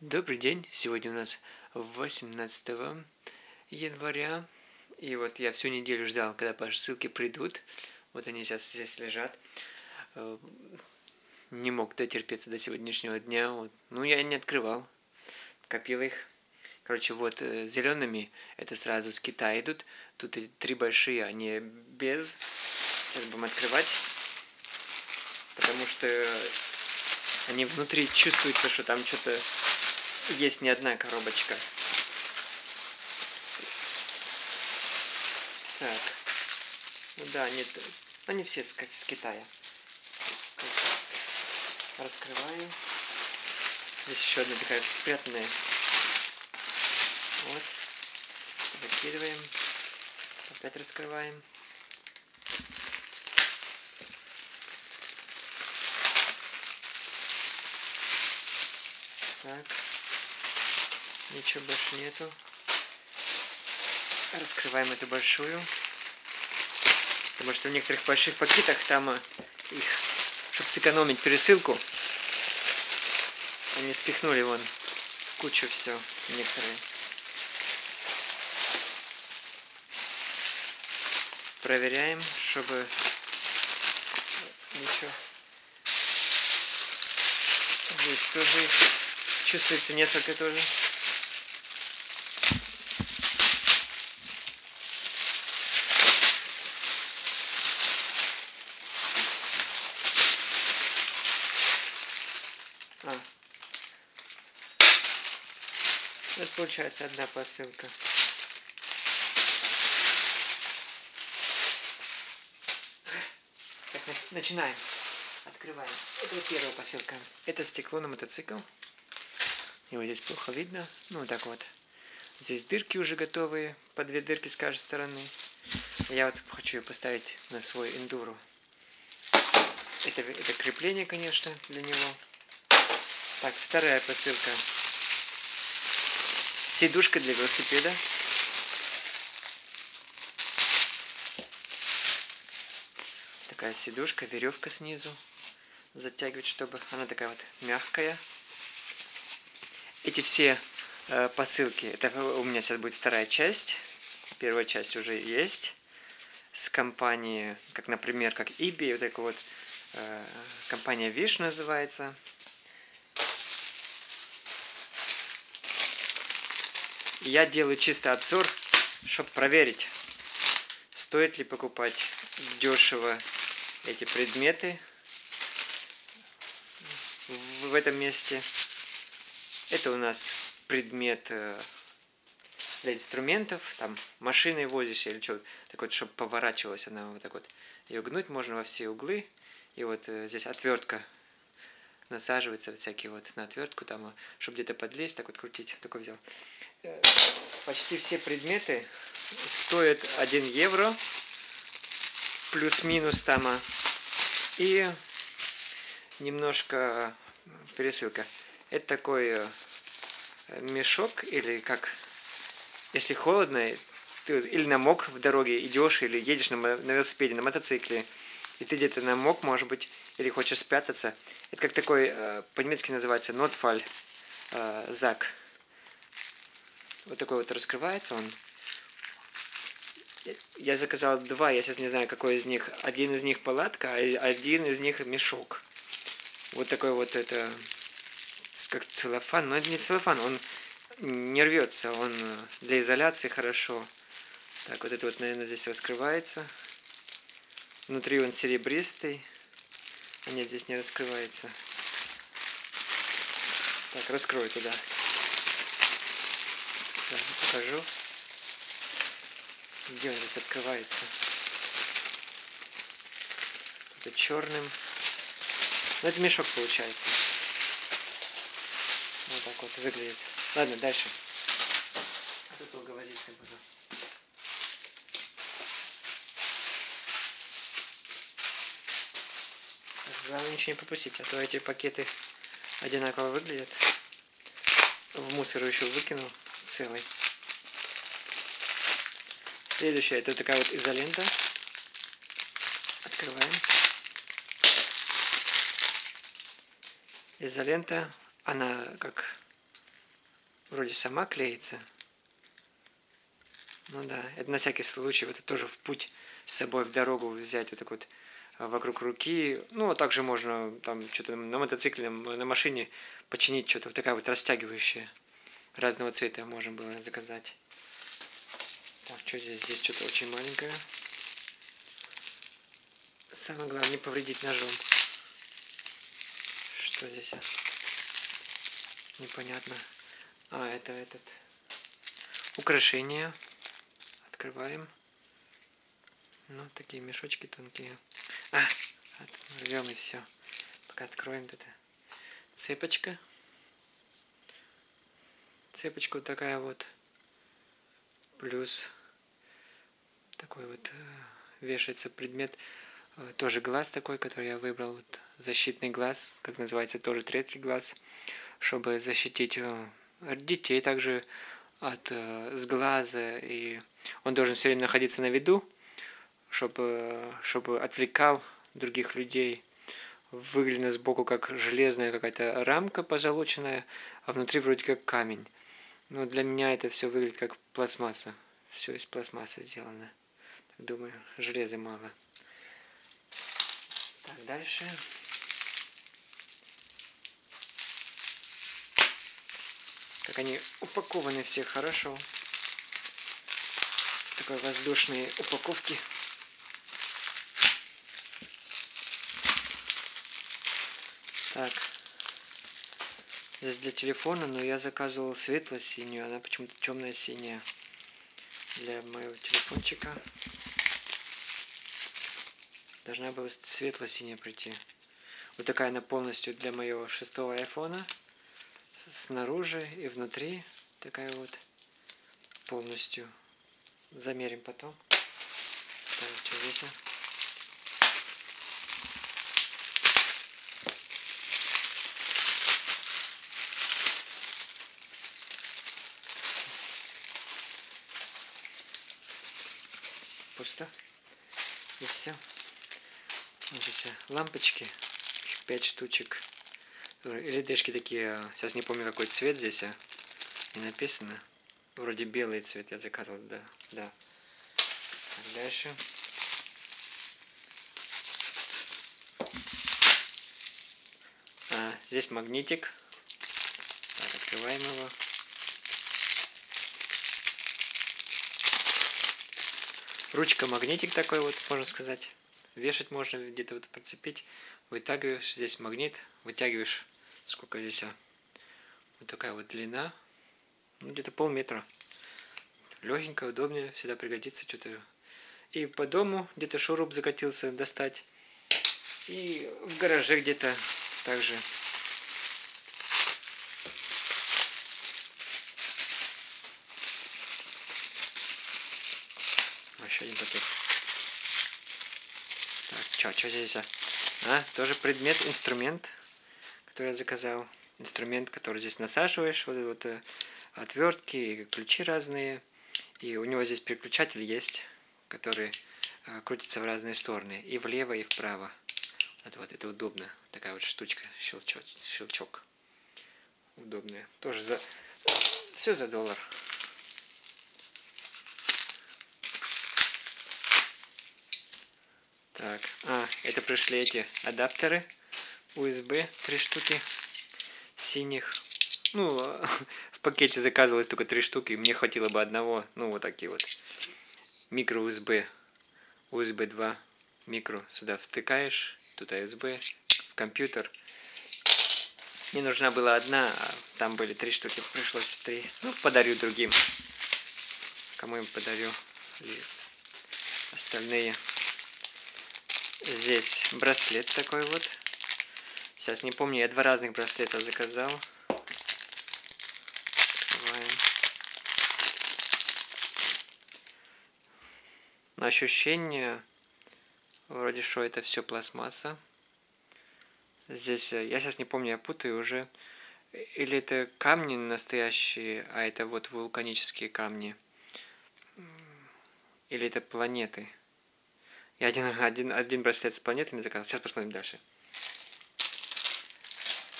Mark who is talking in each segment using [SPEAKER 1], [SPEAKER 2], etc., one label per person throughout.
[SPEAKER 1] Добрый день, сегодня у нас 18 января, и вот я всю неделю ждал, когда посылки придут, вот они сейчас здесь лежат, э, не мог дотерпеться до сегодняшнего дня, вот. ну я не открывал, копил их, короче, вот э, зелеными это сразу с Китая идут, тут три большие, они без, сейчас будем открывать, потому что они внутри чувствуется, что там что-то есть не одна коробочка. Так. Ну да, они, они все с, с Китая. Раскрываем. Здесь еще одна такая спрятанная. Вот. Выкидываем. Опять раскрываем. Так. Ничего больше нету. Раскрываем эту большую. Потому что в некоторых больших пакетах там э, их, чтобы сэкономить пересылку, они спихнули вон кучу все некоторые. Проверяем, чтобы ничего. Здесь тоже чувствуется несколько тоже. А. Это получается одна посылка. Так, начинаем. Открываем. Это вот первая посылка. Это стекло на мотоцикл. Его здесь плохо видно. Ну, вот так вот. Здесь дырки уже готовые. По две дырки с каждой стороны. Я вот хочу поставить на свой эндуру. Это, это крепление, конечно, для него. Так, вторая посылка. Сидушка для велосипеда. Такая сидушка, веревка снизу затягивать, чтобы она такая вот мягкая. Эти все э, посылки, это у меня сейчас будет вторая часть. Первая часть уже есть с компании, как, например, как eBay, вот такая вот э, компания Wish называется. Я делаю чисто обзор, чтобы проверить, стоит ли покупать дешево эти предметы в этом месте. Это у нас предмет э, для инструментов, там машиной возишь или что, так вот, чтобы поворачивалась она вот так вот. Ее гнуть можно во все углы. И вот э, здесь отвертка насаживается, всякие вот на отвертку, там, чтобы где-то подлезть, так вот крутить. Такой взял почти все предметы стоят 1 евро, плюс-минус там, а, и немножко пересылка. Это такой э, мешок, или как, если холодно, ты или намок в дороге идешь, или едешь на, на велосипеде, на мотоцикле, и ты где-то намок, может быть, или хочешь спрятаться. Это как такой, э, по-немецки называется, нотфаль, э, зак. Вот такой вот раскрывается он. Я заказал два, я сейчас не знаю, какой из них. Один из них палатка, а один из них мешок. Вот такой вот это, как целлофан. Но это не целлофан, он не рвется, он для изоляции хорошо. Так, вот это вот, наверное, здесь раскрывается. Внутри он серебристый. А нет, здесь не раскрывается. Так, раскрою туда покажу, где он здесь открывается. Это черным. Ну, это мешок получается. Вот так вот выглядит. Ладно, дальше. Тут долго возиться буду. Главное ничего не пропустить, а то эти пакеты одинаково выглядят. В мусор еще выкинул целый. Следующая это такая вот изолента. Открываем. Изолента, она как вроде сама клеится. Ну да, это на всякий случай, вот это тоже в путь с собой в дорогу взять вот так вот а, вокруг руки. Ну, а также можно там что-то на мотоцикле, на машине починить что-то вот такая вот растягивающая. Разного цвета можно было заказать. Так, что здесь? Здесь что-то очень маленькое. Самое главное, не повредить ножом. Что здесь? Непонятно. А, это этот. Украшение. Открываем. Ну, такие мешочки тонкие. А, рвем и все. Пока откроем тут цепочка. Цепочка вот такая вот. Плюс такой вот э, вешается предмет. Э, тоже глаз такой, который я выбрал. Вот защитный глаз, как называется, тоже третий глаз. Чтобы защитить э, детей также от сглаза. И он должен все время находиться на виду чтобы, чтобы отвлекал других людей. Выглядит сбоку как железная какая-то рамка позолоченная, а внутри вроде как камень. Но для меня это все выглядит как пластмасса. Все из пластмассы сделано. Думаю, железа мало. Так, дальше. Как они упакованы все хорошо. Такой воздушные упаковки. Так. Здесь для телефона, но я заказывал светло-синюю, она почему-то темная синяя для моего телефончика. Должна была светло-синяя прийти. Вот такая она полностью для моего шестого айфона. Снаружи и внутри такая вот полностью. Замерим потом. Так, что здесь? пусто. И все. Вот здесь лампочки. Их 5 штучек. LED-шки такие, сейчас не помню какой цвет здесь, а не написано. Вроде белый цвет я заказывал, да. да. Дальше. А, здесь магнитик. Так, открываем его. Ручка-магнитик такой вот, можно сказать. Вешать можно, где-то вот подцепить. Вытягиваешь, здесь магнит, вытягиваешь, сколько здесь, а? вот такая вот длина, ну, где-то полметра. Легенько, удобнее, всегда пригодится что-то. И по дому где-то шуруп закатился достать. И в гараже где-то также еще один пакет. Что, что здесь? А? а, тоже предмет, инструмент, который я заказал. Инструмент, который здесь насаживаешь, вот, вот э, отвертки, ключи разные. И у него здесь переключатель есть, который а, крутится в разные стороны, и влево, и вправо. Вот, вот это удобно. Такая вот штучка, щелчок, щелчок. Удобная. Тоже за... Все за доллар. Так, а, это пришли эти адаптеры USB, три штуки синих. Ну, в пакете заказывалось только три штуки, мне хватило бы одного, ну, вот такие вот. Микро USB, USB 2, микро, сюда втыкаешь, тут USB, в компьютер. Мне нужна была одна, а там были три штуки, пришлось три. Ну, подарю другим. Кому им подарю. И остальные. Здесь браслет такой вот. Сейчас не помню, я два разных браслета заказал. На ощущение, вроде что это все пластмасса. Здесь, э, я сейчас не помню, я путаю уже. Или это камни настоящие, а это вот вулканические камни. Или это планеты. И один, один, один браслет с планетами заказал. Сейчас посмотрим дальше.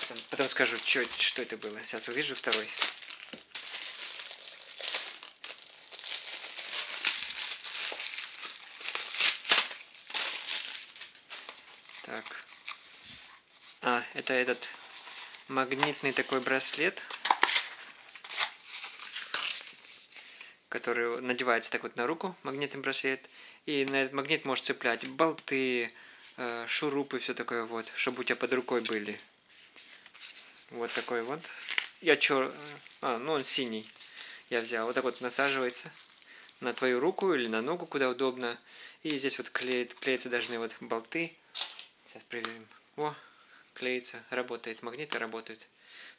[SPEAKER 1] Потом, потом скажу, чё, что это было. Сейчас увижу второй. Так. А, это этот магнитный такой браслет, который надевается так вот на руку, магнитный браслет. И на этот магнит можешь цеплять болты, э, шурупы, все такое вот, чтобы у тебя под рукой были. Вот такой вот. Я чер... А, ну он синий. Я взял. Вот так вот насаживается на твою руку или на ногу, куда удобно. И здесь вот клеит, клеятся должны вот болты. Сейчас проверим. О, клеится, работает, магниты работают.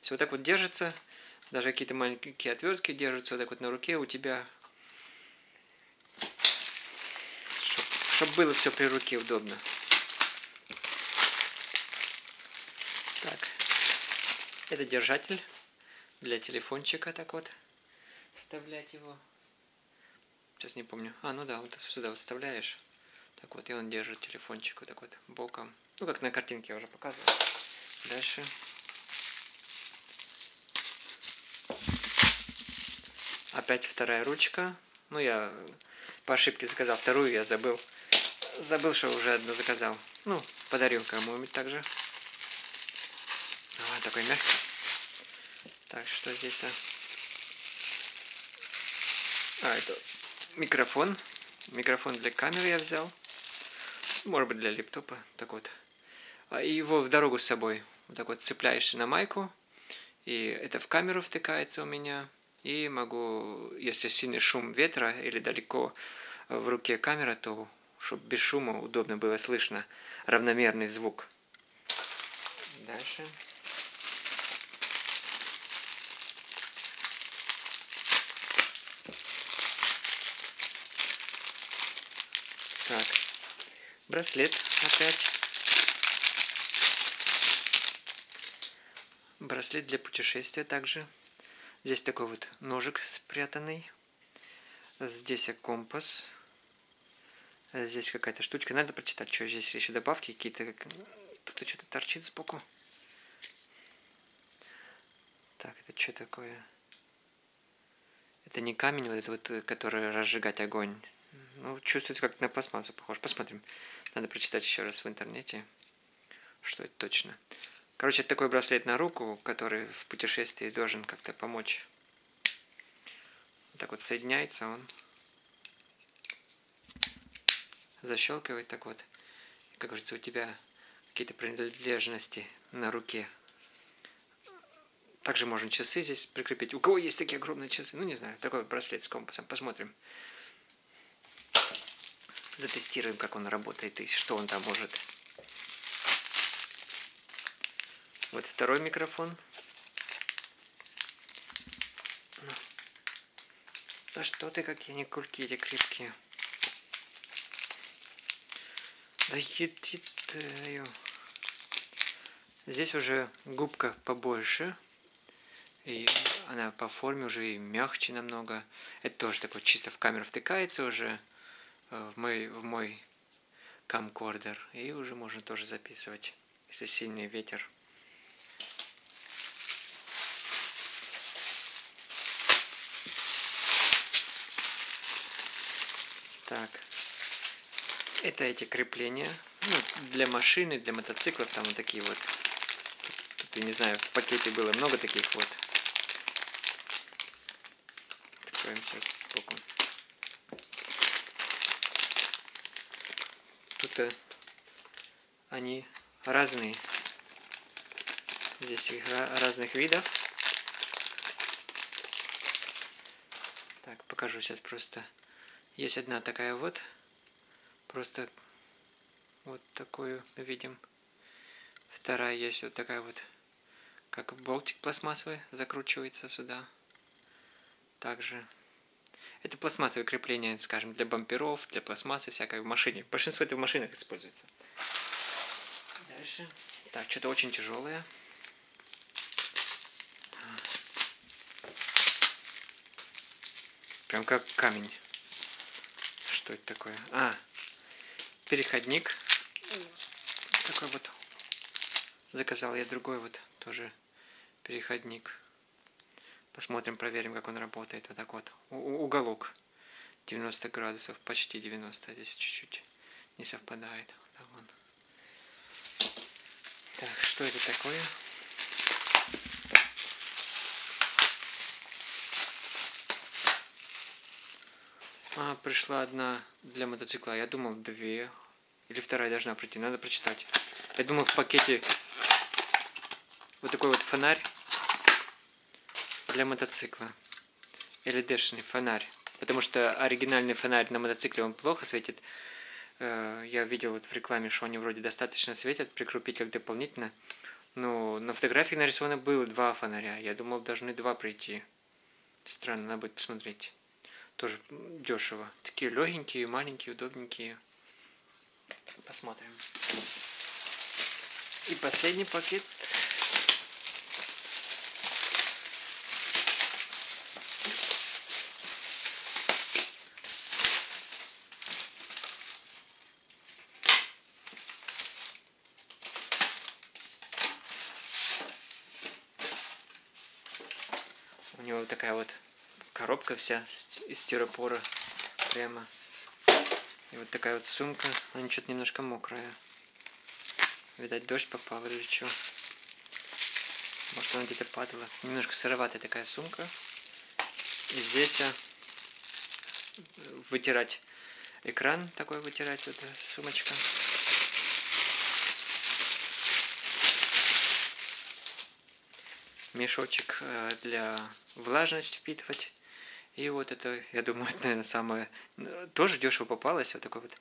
[SPEAKER 1] Все вот так вот держится. Даже какие-то маленькие отвертки держатся вот так вот на руке у тебя. Чтобы было все при руке удобно. Так. Это держатель для телефончика, так вот. Вставлять его. Сейчас не помню. А, ну да, вот сюда вставляешь. Так вот, и он держит телефончик вот так вот боком. Ну, как на картинке я уже показывал. Дальше. Опять вторая ручка. Ну, я по ошибке заказал вторую, я забыл. Забыл, что уже одну заказал. Ну, подарил кому-нибудь также. А, такой мягкий. Так, что здесь? А, а это микрофон. Микрофон для камеры я взял. Может быть, для лептопа. Так вот. А его в дорогу с собой. Вот так вот цепляешь на майку. И это в камеру втыкается у меня. И могу, если сильный шум ветра или далеко в руке камера, то чтобы без шума удобно было слышно равномерный звук. Дальше. Так, браслет опять. Браслет для путешествия также. Здесь такой вот ножик спрятанный. Здесь компас. Здесь какая-то штучка. Надо прочитать, что здесь еще добавки какие-то. Тут что-то торчит сбоку. Так, это что такое? Это не камень, вот это вот, который разжигать огонь. Ну, чувствуется как на пластмассу похож. Посмотрим. Надо прочитать еще раз в интернете, что это точно. Короче, это такой браслет на руку, который в путешествии должен как-то помочь. Так вот соединяется он. Защелкивает так вот. Как говорится, у тебя какие-то принадлежности на руке. Также можно часы здесь прикрепить. У кого есть такие огромные часы? Ну, не знаю, такой браслет с компасом. Посмотрим. Затестируем, как он работает и что он там может. Вот второй микрофон. Да что ты, какие они кульки эти крепкие. Да ты. Здесь уже губка побольше. И она по форме уже и мягче намного. Это тоже такой чисто в камеру втыкается уже э, в мой, в мой камкордер. И уже можно тоже записывать, если сильный ветер. Так. Это эти крепления. Ну, для машины, для мотоциклов, там вот такие вот. Тут, я не знаю, в пакете было много таких вот. Откроем сейчас сбоку. Тут они разные. Здесь их разных видов. Так, покажу сейчас просто есть одна такая вот. Просто вот такую видим. Вторая есть вот такая вот, как болтик пластмассовый, закручивается сюда. Также. Это пластмассовое крепление, скажем, для бамперов, для пластмассы всякой в машине. Большинство это в машинах используется. Дальше. Так, что-то очень тяжелое. Прям как камень. Что это такое? А, переходник. Такой вот. Заказал я другой вот тоже переходник. Посмотрим, проверим, как он работает. Вот так вот. У уголок 90 градусов, почти 90. Здесь чуть-чуть не совпадает. Вот так вот. Так, что это такое? А, пришла одна для мотоцикла. Я думал, две. Или вторая должна прийти. Надо прочитать. Я думал, в пакете вот такой вот фонарь для мотоцикла. LED-шный фонарь. Потому что оригинальный фонарь на мотоцикле, он плохо светит. Э, я видел вот в рекламе, что они вроде достаточно светят, прикрепить как дополнительно. Но на фотографии нарисовано было два фонаря. Я думал, должны два прийти. Странно, надо будет посмотреть. Тоже дешево. Такие легенькие, маленькие, удобненькие. Посмотрим. И последний пакет У него такая вот коробка вся из стиропора прямо. И вот такая вот сумка. Она что-то немножко мокрая. Видать, дождь попал или что. Может, она где-то падала. Немножко сыроватая такая сумка. И здесь а, вытирать экран такой вытирать, вот сумочка. мешочек э, для влажность впитывать. И вот это, я думаю, это, наверное, самое... Ну, тоже дешево попалось. Вот такой вот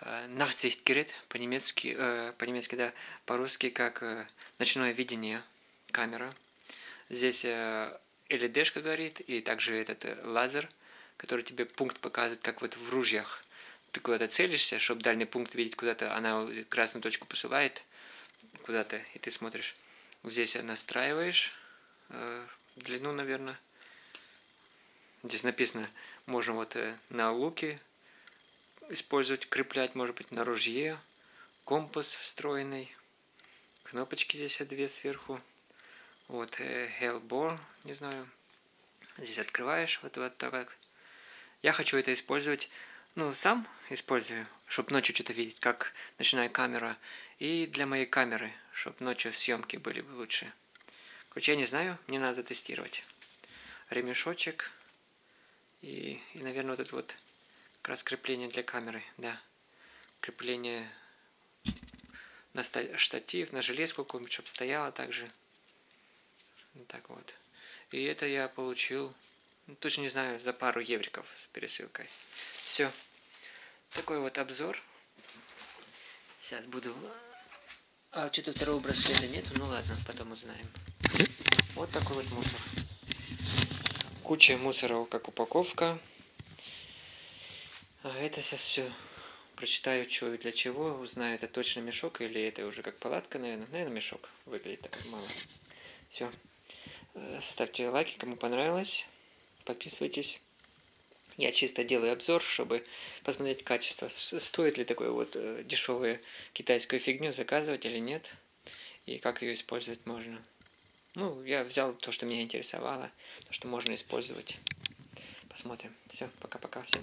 [SPEAKER 1] Nachtsichtgerät, по-немецки, э, по-немецки, да, по-русски как э, ночное видение камера. Здесь LED-шка горит, и также этот лазер, который тебе пункт показывает, как вот в ружьях. Ты куда-то целишься, чтобы дальний пункт видеть куда-то, она красную точку посылает куда-то, и ты смотришь Здесь настраиваешь э, длину, наверное. Здесь написано, можно вот э, на луке использовать, креплять, может быть, на ружье. Компас встроенный. Кнопочки здесь две сверху. Вот э, Hellbore, не знаю. Здесь открываешь, вот, вот так. Я хочу это использовать, ну, сам использую, чтобы ночью что-то видеть, как ночная камера. И для моей камеры, чтобы ночью съемки были бы лучше. Короче, я не знаю, мне надо затестировать. Ремешочек и, и наверное, вот это вот как раз крепление для камеры, да. Крепление на штатив, на железку какую-нибудь, чтобы стояло также. Вот так вот. И это я получил, ну, точно не знаю, за пару евриков с пересылкой. Все. Такой вот обзор. Сейчас буду а что-то второго браслета нету? Ну ладно, потом узнаем. Вот такой вот мусор. Куча мусора, как упаковка. А это сейчас все прочитаю, что и для чего, узнаю, это точно мешок или это уже как палатка, наверное. Наверное, мешок. Выглядит так мало. Все. Э, ставьте лайки, кому понравилось. Подписывайтесь. Я чисто делаю обзор, чтобы посмотреть качество. Стоит ли такую вот э, дешевую китайскую фигню заказывать или нет. И как ее использовать можно. Ну, я взял то, что меня интересовало, то, что можно использовать. Посмотрим. Все, пока-пока всем.